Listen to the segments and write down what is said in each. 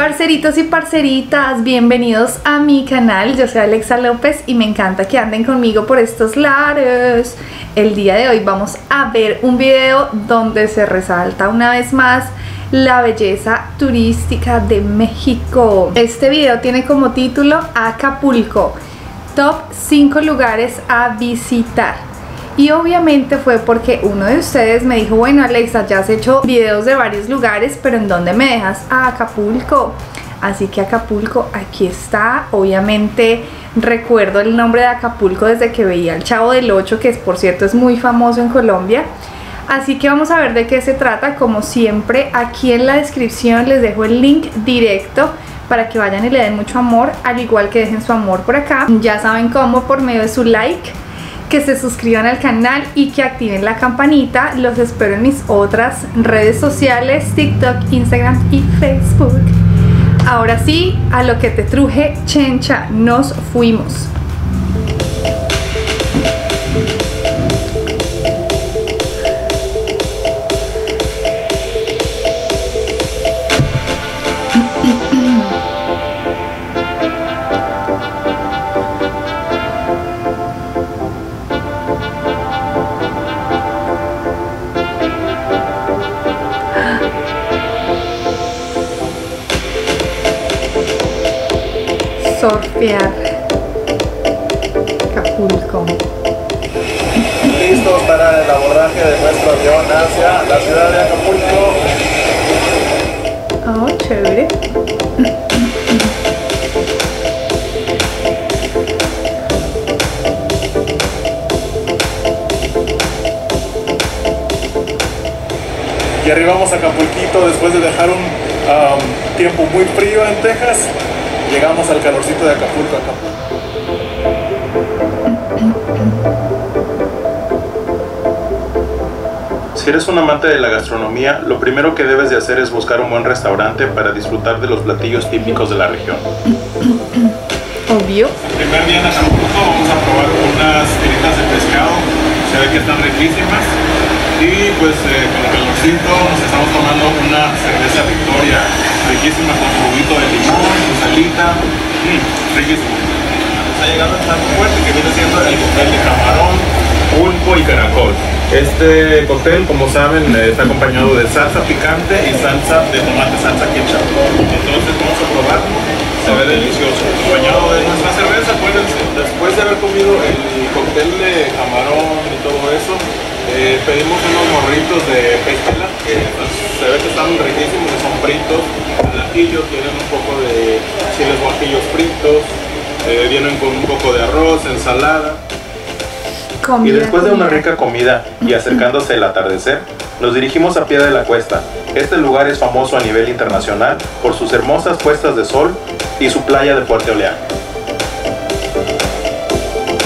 Parceritos y parceritas, bienvenidos a mi canal. Yo soy Alexa López y me encanta que anden conmigo por estos lares. El día de hoy vamos a ver un video donde se resalta una vez más la belleza turística de México. Este video tiene como título Acapulco, top 5 lugares a visitar. Y obviamente fue porque uno de ustedes me dijo, bueno Alexa, ya has hecho videos de varios lugares, pero ¿en dónde me dejas? A Acapulco. Así que Acapulco, aquí está. Obviamente recuerdo el nombre de Acapulco desde que veía el Chavo del 8, que es, por cierto es muy famoso en Colombia. Así que vamos a ver de qué se trata. Como siempre, aquí en la descripción les dejo el link directo para que vayan y le den mucho amor, al igual que dejen su amor por acá. Ya saben cómo, por medio de su like que se suscriban al canal y que activen la campanita. Los espero en mis otras redes sociales, TikTok, Instagram y Facebook. Ahora sí, a lo que te truje, chencha, nos fuimos. Y arribamos a Acapulquito después de dejar un um, tiempo muy frío en Texas llegamos al calorcito de Acapulco, Acapulco. Si eres un amante de la gastronomía, lo primero que debes de hacer es buscar un buen restaurante para disfrutar de los platillos típicos de la región. Obvio. El primer día en Acapulco vamos a probar unas tiritas de pescado, se ve que están riquísimas. Y pues eh, nos estamos tomando una cerveza Victoria, riquísima con juguito de limón, salita, mmm, riquísimo. Está llegando el plato fuerte que viene siendo el cóctel de camarón, pulpo y caracol. Este cóctel, como saben, está acompañado de salsa picante y salsa de tomate, salsa ketchup. Entonces vamos a probarlo, se ve delicioso. Acompañado de nuestra cerveza, pues, después de haber comido el cóctel de camarón y todo eso, eh, pedimos unos morritos de pesquela que pues, se ve que están riquísimos, que son fritos, ajillo, tienen un poco de chiles guajillos fritos, eh, vienen con un poco de arroz, ensalada. y después de una rica comida y acercándose el atardecer, nos dirigimos a pie de la cuesta. Este lugar es famoso a nivel internacional por sus hermosas puestas de sol y su playa de fuerte oleaje.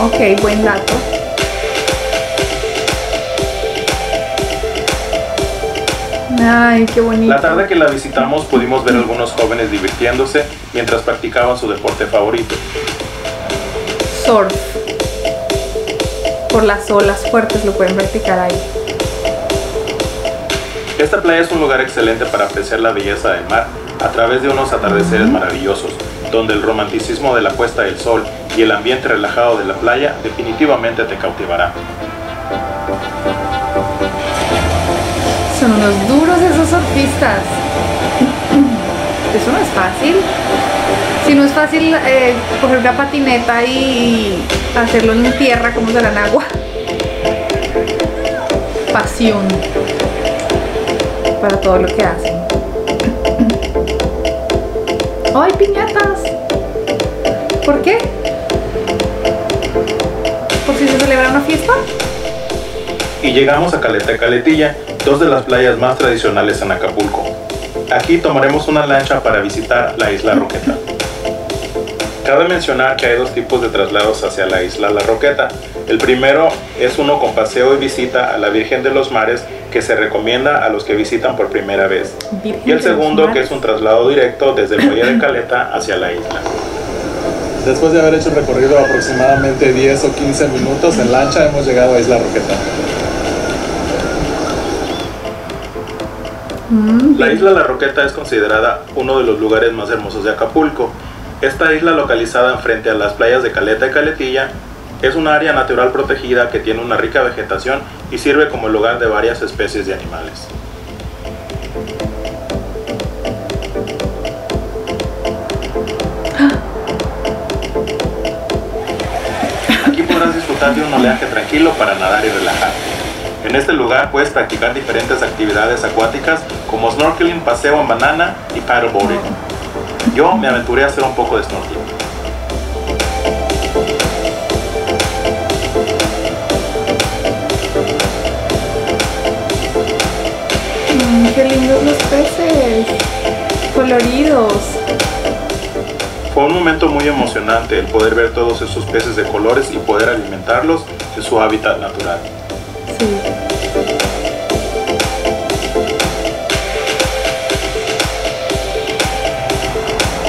Ok, buen dato. Ay, qué bonito. La tarde que la visitamos pudimos ver algunos jóvenes divirtiéndose mientras practicaban su deporte favorito. Surf. Por las olas fuertes lo pueden practicar ahí. Esta playa es un lugar excelente para apreciar la belleza del mar a través de unos atardeceres maravillosos, donde el romanticismo de la puesta del sol y el ambiente relajado de la playa definitivamente te cautivará. Son unos duros esos surfistas. Eso no es fácil. Si no es fácil eh, coger una patineta y hacerlo en tierra como será en agua. Pasión para todo lo que hacen. ¡Ay, piñatas! ¿Por qué? ¿Por si se celebra una fiesta? Y llegamos a Caleta Caletilla, dos de las playas más tradicionales en Acapulco. Aquí tomaremos una lancha para visitar la isla Roqueta. Cabe mencionar que hay dos tipos de traslados hacia la isla La Roqueta. El primero es uno con paseo y visita a la Virgen de los Mares que se recomienda a los que visitan por primera vez. y el segundo que es un traslado directo desde el muelle de Caleta hacia la isla. Después de haber hecho el recorrido aproximadamente 10 o 15 minutos en lancha hemos llegado a Isla Roqueta. Mm, la isla La Roqueta es considerada uno de los lugares más hermosos de Acapulco. Esta isla localizada frente a las playas de Caleta y Caletilla es un área natural protegida que tiene una rica vegetación y sirve como lugar de varias especies de animales. Aquí podrás disfrutar de un oleaje tranquilo para nadar y relajarte. En este lugar puedes practicar diferentes actividades acuáticas como snorkeling, paseo en banana y paddleboarding. Yo me aventuré a hacer un poco de snorkeling. Qué lindos los peces, coloridos. Fue un momento muy emocionante el poder ver todos esos peces de colores y poder alimentarlos en su hábitat natural.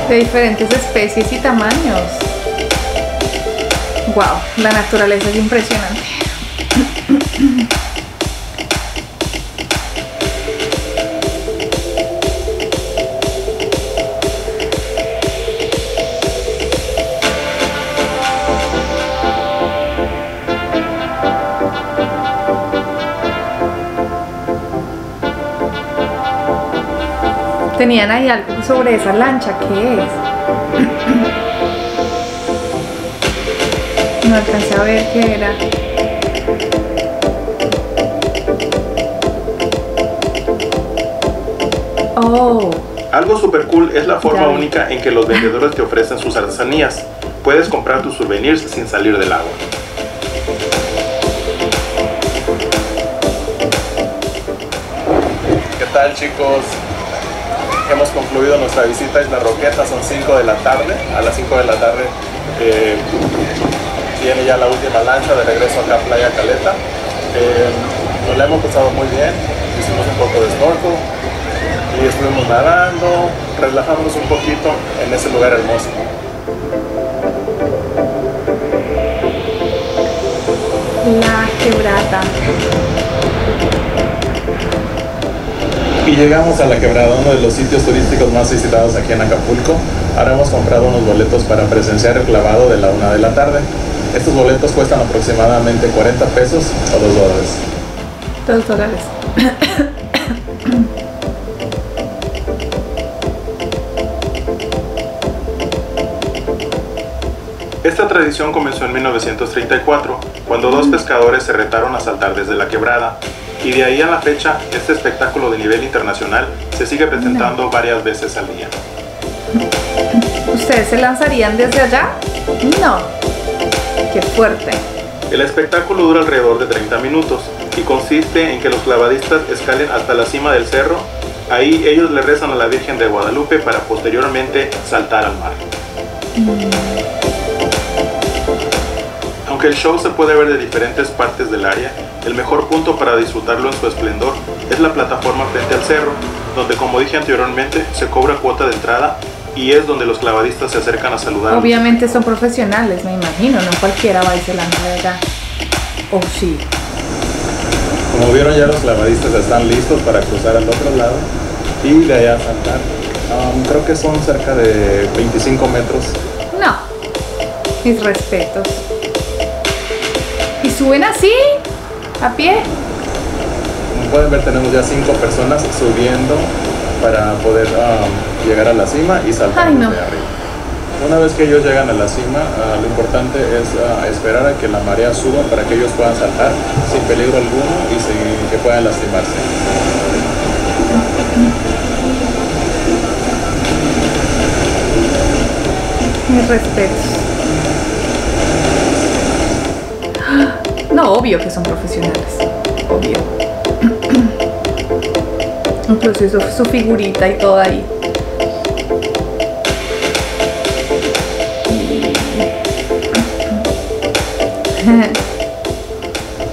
De diferentes especies y tamaños. Wow, la naturaleza es impresionante. Tenían ahí algo sobre esa lancha, ¿qué es? No alcancé a ver qué era. Oh. Algo super cool es la forma única en que los vendedores te ofrecen sus artesanías. Puedes comprar tus souvenirs sin salir del agua. ¿Qué tal chicos? Hemos concluido nuestra visita a Isla Roqueta, son 5 de la tarde, a las 5 de la tarde eh, viene ya la última lancha de regreso acá a Playa Caleta. Eh, nos la hemos pasado muy bien, hicimos un poco de snorkel y estuvimos nadando, relajándonos un poquito en ese lugar hermoso. La quebrada. Y llegamos a la quebrada, uno de los sitios turísticos más visitados aquí en Acapulco. Ahora hemos comprado unos boletos para presenciar el clavado de la una de la tarde. Estos boletos cuestan aproximadamente 40 pesos o 2 dólares. 2 dólares. Esta tradición comenzó en 1934, cuando dos pescadores se retaron a saltar desde la quebrada y de ahí a la fecha este espectáculo de nivel internacional se sigue presentando varias veces al día. ¿Ustedes se lanzarían desde allá? No. Qué fuerte. El espectáculo dura alrededor de 30 minutos y consiste en que los clavadistas escalen hasta la cima del cerro. Ahí ellos le rezan a la Virgen de Guadalupe para posteriormente saltar al mar. Mm. Aunque el show se puede ver de diferentes partes del área, el mejor punto para disfrutarlo en su esplendor es la plataforma frente al cerro, donde como dije anteriormente se cobra cuota de entrada y es donde los clavadistas se acercan a saludar. Obviamente son profesionales, me imagino, no cualquiera va a irse la verdad. ¿O sí? Como vieron ya los clavadistas están listos para cruzar al otro lado y de allá saltar. Um, creo que son cerca de 25 metros. No, mis respetos. ¿Y suben así? ¿A pie? Como pueden ver, tenemos ya cinco personas subiendo para poder um, llegar a la cima y saltar desde arriba. Una vez que ellos llegan a la cima, uh, lo importante es uh, esperar a que la marea suba para que ellos puedan saltar sin peligro alguno y sin que puedan lastimarse. Mi respeto. No, obvio que son profesionales. Obvio. Incluso hizo su figurita y todo ahí.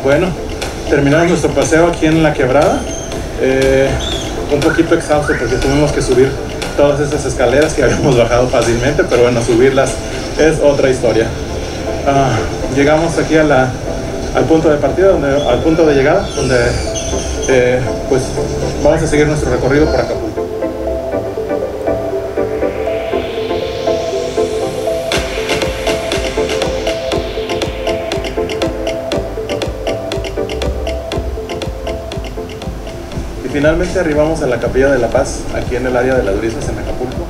Bueno, terminamos nuestro paseo aquí en la quebrada. Eh, un poquito exhausto porque tuvimos que subir todas esas escaleras que habíamos bajado fácilmente, pero bueno, subirlas es otra historia. Ah, llegamos aquí a la al punto de partida, donde, al punto de llegada, donde eh, pues vamos a seguir nuestro recorrido por Acapulco. Y finalmente arribamos a la Capilla de la Paz, aquí en el área de las brisas en Acapulco.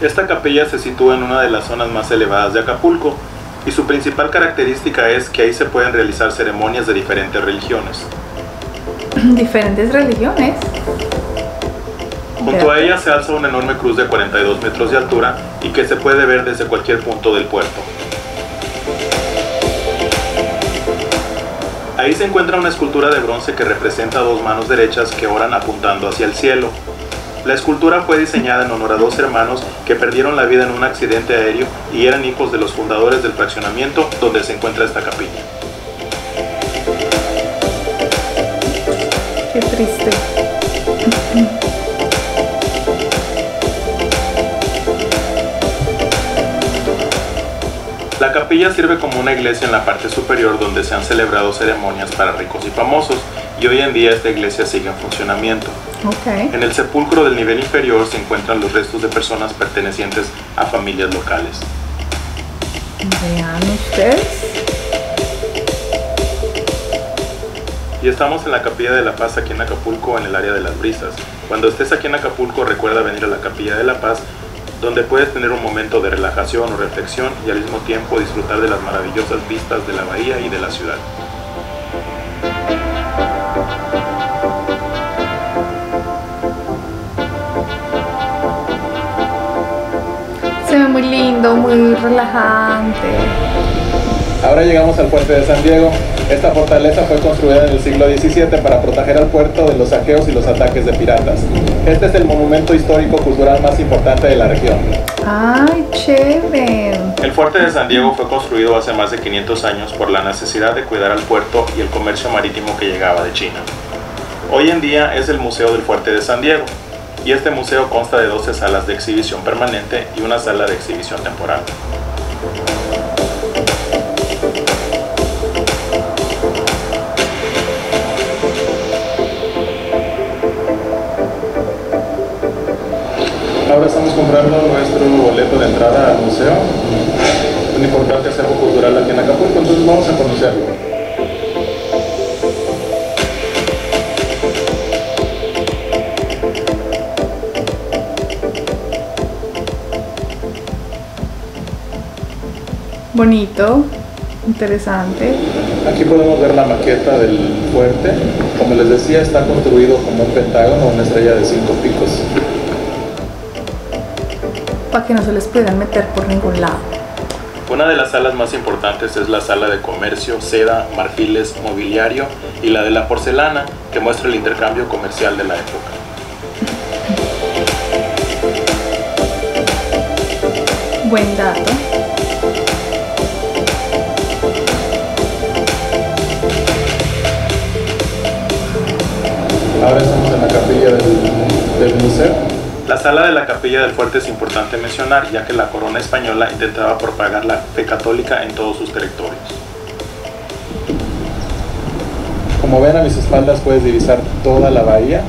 Esta capilla se sitúa en una de las zonas más elevadas de Acapulco su principal característica es que ahí se pueden realizar ceremonias de diferentes religiones. Diferentes religiones. Junto a ella se alza una enorme cruz de 42 metros de altura y que se puede ver desde cualquier punto del puerto. Ahí se encuentra una escultura de bronce que representa dos manos derechas que oran apuntando hacia el cielo. La escultura fue diseñada en honor a dos hermanos que perdieron la vida en un accidente aéreo y eran hijos de los fundadores del fraccionamiento donde se encuentra esta capilla. Qué triste. Capilla sirve como una iglesia en la parte superior donde se han celebrado ceremonias para ricos y famosos y hoy en día esta iglesia sigue en funcionamiento. Ok. En el sepulcro del nivel inferior se encuentran los restos de personas pertenecientes a familias locales. Vean ustedes. Y estamos en la Capilla de la Paz aquí en Acapulco, en el área de las brisas. Cuando estés aquí en Acapulco recuerda venir a la Capilla de la Paz, donde puedes tener un momento de relajación o reflexión y al mismo tiempo disfrutar de las maravillosas vistas de la bahía y de la ciudad. Se ve muy lindo, muy relajante. Ahora llegamos al fuerte de San Diego. Esta fortaleza fue construida en el siglo XVII para proteger al puerto de los saqueos y los ataques de piratas. Este es el monumento histórico cultural más importante de la región. Ay, chévere. El fuerte de San Diego fue construido hace más de 500 años por la necesidad de cuidar al puerto y el comercio marítimo que llegaba de China. Hoy en día es el Museo del Fuerte de San Diego y este museo consta de 12 salas de exhibición permanente y una sala de exhibición temporal. Ahora estamos comprando nuestro boleto de entrada al museo, un importante acervo cultural aquí en Acapulco, entonces vamos a conocerlo. Bonito, interesante. Aquí podemos ver la maqueta del fuerte. Como les decía, está construido como un pentágono, una estrella de cinco picos. Para que no se les puedan meter por ningún lado. Una de las salas más importantes es la sala de comercio, seda, marfiles, mobiliario y la de la porcelana, que muestra el intercambio comercial de la época. Buen dato. Ahora estamos en la capilla del, del museo. La sala de la capilla del fuerte es importante mencionar, ya que la corona española intentaba propagar la fe católica en todos sus territorios. Como ven a mis espaldas puedes divisar toda la bahía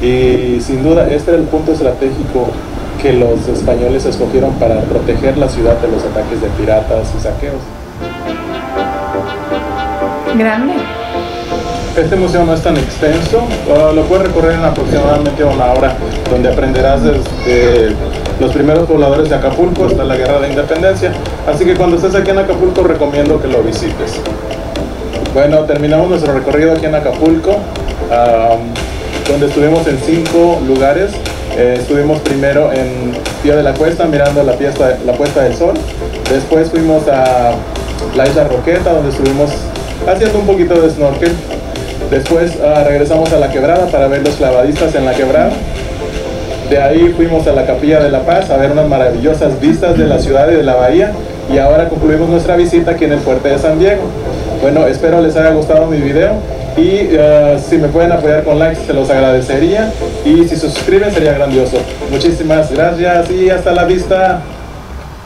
y sin duda este era el punto estratégico que los españoles escogieron para proteger la ciudad de los ataques de piratas y saqueos. Grande. Este museo no es tan extenso, uh, lo puedes recorrer en aproximadamente una hora, donde aprenderás desde los primeros pobladores de Acapulco hasta la Guerra de Independencia. Así que cuando estés aquí en Acapulco recomiendo que lo visites. Bueno, terminamos nuestro recorrido aquí en Acapulco, donde estuvimos en cinco lugares. Eh, estuvimos primero en Pío de la Cuesta mirando la, la puesta del sol. Después fuimos a la isla Roqueta, donde estuvimos haciendo un poquito de snorkel. Después uh, regresamos a la quebrada para ver los clavadistas en la quebrada. De ahí fuimos a la Capilla de la Paz a ver unas maravillosas vistas de la ciudad y de la bahía. Y ahora concluimos nuestra visita aquí en el fuerte de San Diego. Bueno, espero les haya gustado mi video y uh, si me pueden apoyar con likes se los agradecería y si suscriben sería grandioso. Muchísimas gracias y hasta la vista.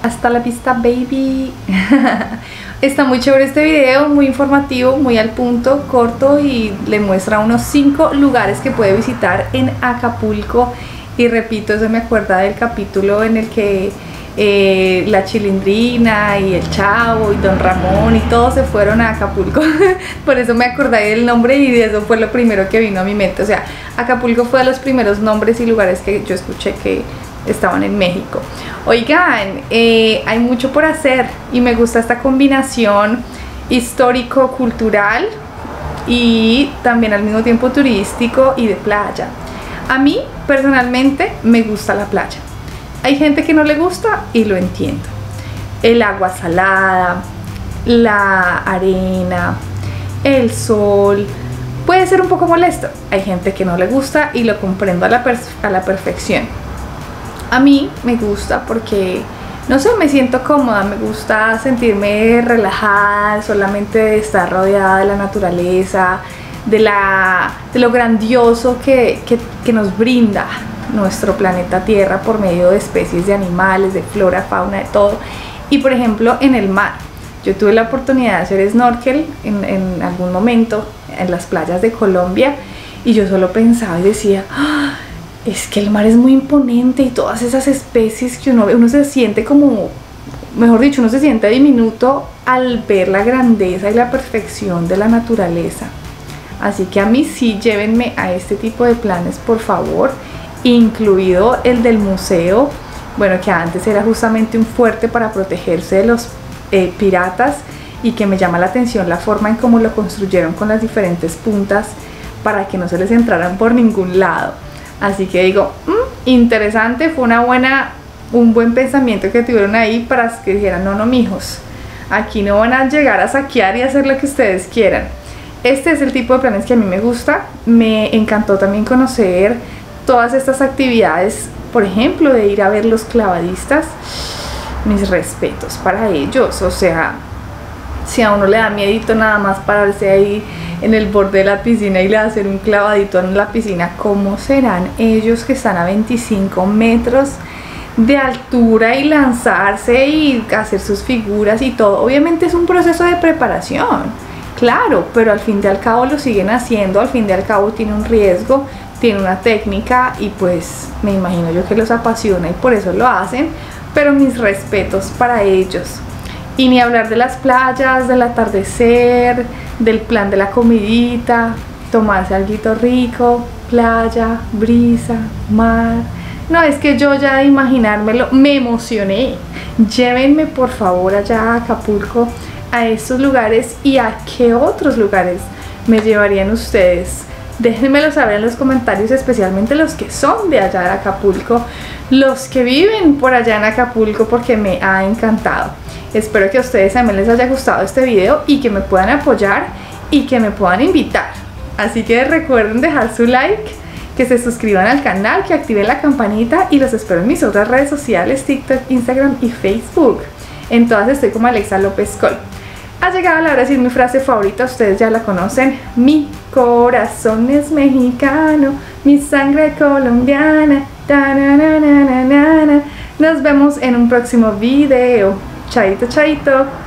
Hasta la vista, baby. Está muy chévere este video, muy informativo, muy al punto, corto y le muestra unos 5 lugares que puede visitar en Acapulco. Y repito, eso me acuerda del capítulo en el que eh, la chilindrina y el chavo y don Ramón y todos se fueron a Acapulco. Por eso me acordé del nombre y eso fue lo primero que vino a mi mente. O sea, Acapulco fue de los primeros nombres y lugares que yo escuché que estaban en México. Oigan, eh, hay mucho por hacer y me gusta esta combinación histórico-cultural y también al mismo tiempo turístico y de playa. A mí personalmente me gusta la playa. Hay gente que no le gusta y lo entiendo. El agua salada, la arena, el sol, puede ser un poco molesto. Hay gente que no le gusta y lo comprendo a la, a la perfección. A mí me gusta porque, no sé, me siento cómoda, me gusta sentirme relajada, solamente estar rodeada de la naturaleza, de, la, de lo grandioso que, que nos brinda nuestro planeta Tierra por medio de especies de animales, de flora, fauna, de todo. Y por ejemplo, en el mar, yo tuve la oportunidad de hacer snorkel en, en algún momento en las playas de Colombia y yo solo pensaba y decía, ¡Ah! Es que el mar es muy imponente y todas esas especies que uno ve, uno se siente como, mejor dicho, uno se siente diminuto al ver la grandeza y la perfección de la naturaleza. Así que a mí sí llévenme a este tipo de planes, por favor incluido el del museo, bueno, que antes era justamente un fuerte para protegerse de los eh, piratas y que me llama la atención la forma en cómo lo construyeron con las diferentes puntas para que no se les entraran por ningún lado. Así que digo, mm, interesante, fue una buena, un buen pensamiento que tuvieron ahí para que dijeran, no, no, mijos, aquí no van a llegar a saquear y hacer lo que ustedes quieran. Este es el tipo de planes que a mí me gusta. Me encantó también conocer todas estas actividades, por ejemplo, de ir a ver los clavadistas, mis respetos para ellos, o sea, si a uno le da miedito nada más pararse ahí en el borde de la piscina y le hacer un clavadito en la piscina, ¿cómo serán ellos que están a 25 metros de altura y lanzarse y hacer sus figuras y todo? Obviamente es un proceso de preparación, claro, pero al fin de al cabo lo siguen haciendo, al fin de al cabo tiene un riesgo, tiene una técnica y pues me imagino yo que los apasiona y por eso lo hacen, pero mis respetos para ellos. Y ni hablar de las playas, del atardecer, del plan de la comidita, tomarse algo rico, playa, brisa, mar. No, es que yo ya de imaginármelo me emocioné. Llévenme por favor allá a Acapulco, a estos lugares y a qué otros lugares me llevarían ustedes Déjenmelo saber en los comentarios, especialmente los que son de allá de Acapulco, los que viven por allá en Acapulco, porque me ha encantado. Espero que a ustedes también les haya gustado este video y que me puedan apoyar y que me puedan invitar. Así que recuerden dejar su like, que se suscriban al canal, que activen la campanita y los espero en mis otras redes sociales, TikTok, Instagram y Facebook. En todas estoy como Alexa López Col. Ha llegado la hora de decir mi frase favorita, ustedes ya la conocen. Mi corazón es mexicano, mi sangre colombiana. Nos vemos en un próximo video. Chaito, chaito.